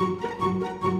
Thank you.